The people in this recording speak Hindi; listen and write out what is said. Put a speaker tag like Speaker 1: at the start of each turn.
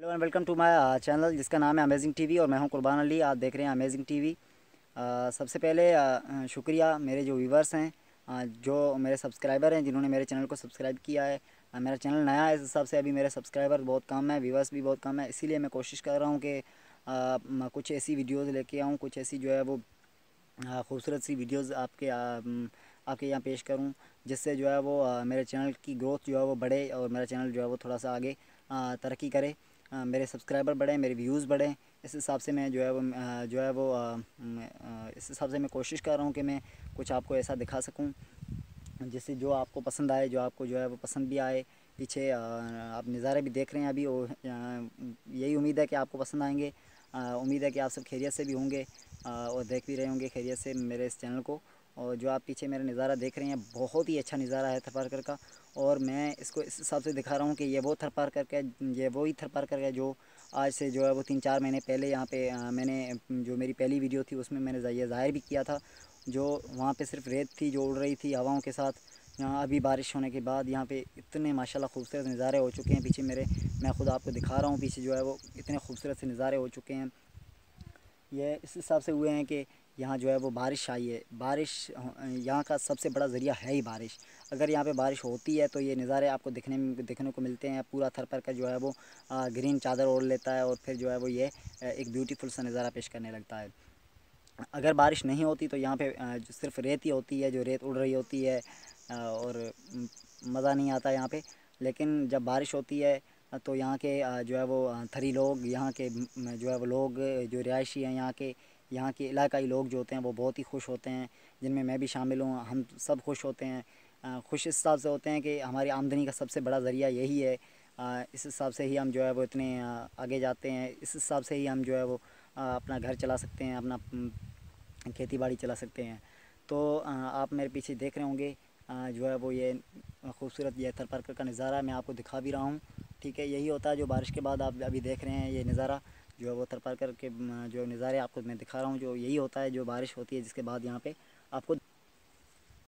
Speaker 1: Hello and welcome to my channel जिसका नाम है अमेजिंग टीवी और मैं हूँ कुर्बान अली। आप देख रहे हैं अमेजिंग टीवी uh, सबसे पहले uh, शुक्रिया मेरे जो व्यूवर्स हैं uh, जो मेरे सब्सक्राइबर हैं जिन्होंने मेरे चैनल को सब्सक्राइब किया है। Uh, मेरा चैनल नया है इस हिसाब से अभी मेरे सब्सक्राइबर बहुत कम है व्यूवर्स भी बहुत कम है। इसीलिए मैं कोशिश कर रहा हूँ कि uh, कुछ ऐसी वीडियोज़ लेके आऊँ कुछ ऐसी जो है वो uh, खूबसूरत सी वीडियोज़ आपके आपके यहाँ पेश करूँ जिससे जो है वो मेरे चैनल की ग्रोथ जो है वो बढ़े और मेरा चैनल जो है वो थोड़ा सा आगे तरक्की करे। मेरे सब्सक्राइबर बढ़ें, मेरे व्यूज़ बढ़ें, इस हिसाब से मैं जो है वो जो है वो इस हिसाब से मैं कोशिश कर रहा हूँ कि मैं कुछ आपको ऐसा दिखा सकूँ, जिससे जो आपको पसंद आए, जो आपको जो है वो पसंद भी आए, पीछे आप नज़ारे भी देख रहे हैं अभी यही उम्मीद है कि आपको पसंद आएँगे उम्मीद है कि आप सब खैरियत से भी होंगे और देख भी रहे होंगे खैरियत से मेरे इस चैनल को और जो आप पीछे मेरा नज़ारा देख रहे हैं बहुत ही अच्छा नज़ारा है थरपारकर का। और मैं इसको इस हिसाब से दिखा रहा हूँ कि ये वो थरपारकर का ये वो ही थरपारकर का जो आज से जो है वो तीन चार महीने पहले यहाँ पे आ, मैंने जो मेरी पहली वीडियो थी उसमें मैंने ये ज़ाहिर भी किया था। जो वहाँ पे सिर्फ़ रेत थी जो उड़ रही थी हवाओं के साथ यहाँ अभी बारिश होने के बाद यहाँ पे इतने माशाल्लाह खूबसूरत नज़ारे हो चुके हैं पीछे मेरे। मैं ख़ुद आपको दिखा रहा हूँ पीछे जो है वो इतने खूबसूरत से नज़ारे हो चुके हैं। ये इस हिसाब से हुए हैं कि यहाँ जो है वो बारिश आई है। बारिश यहाँ का सबसे बड़ा ज़रिया है ही बारिश। अगर यहाँ पे बारिश होती है तो ये नज़ारे आपको दिखने देखने को मिलते हैं। पूरा थर पर का जो है वो ग्रीन चादर ओढ़ लेता है और फिर जो है वो ये एक ब्यूटीफुल सा नज़ारा पेश करने लगता है। अगर बारिश नहीं होती तो यहाँ पे जो सिर्फ़ रेत ही होती है, जो रेत उड़ रही होती है और मज़ा नहीं आता यहाँ पे। लेकिन जब बारिश होती है तो यहाँ के जो है वो थरी लोग, यहाँ के जो है वो लोग, जो रिहायशी हैं यहाँ के यहाँ के इलाकाई लोग जो होते हैं, वो बहुत ही खुश होते हैं, जिनमें मैं भी शामिल हूँ, हम सब खुश होते हैं। खुश इस हिसाब से होते हैं कि हमारी आमदनी का सबसे बड़ा ज़रिया यही है। इस हिसाब से ही हम जो है वो इतने आगे जाते हैं। इस हिसाब से ही हम जो है वो अपना घर चला सकते हैं, अपना खेती बाड़ी चला सकते हैं। तो आप मेरे पीछे देख रहे होंगे जो है वो ये खूबसूरत ये थरपरकर का नज़ारा मैं आपको दिखा भी रहा हूँ। ठीक है, यही होता है जो बारिश के बाद आप अभी देख रहे हैं ये नज़ारा। जो है वो थरपार करके जो नज़ारे आपको मैं दिखा रहा हूँ, जो यही होता है, जो बारिश होती है जिसके बाद यहाँ पे आपको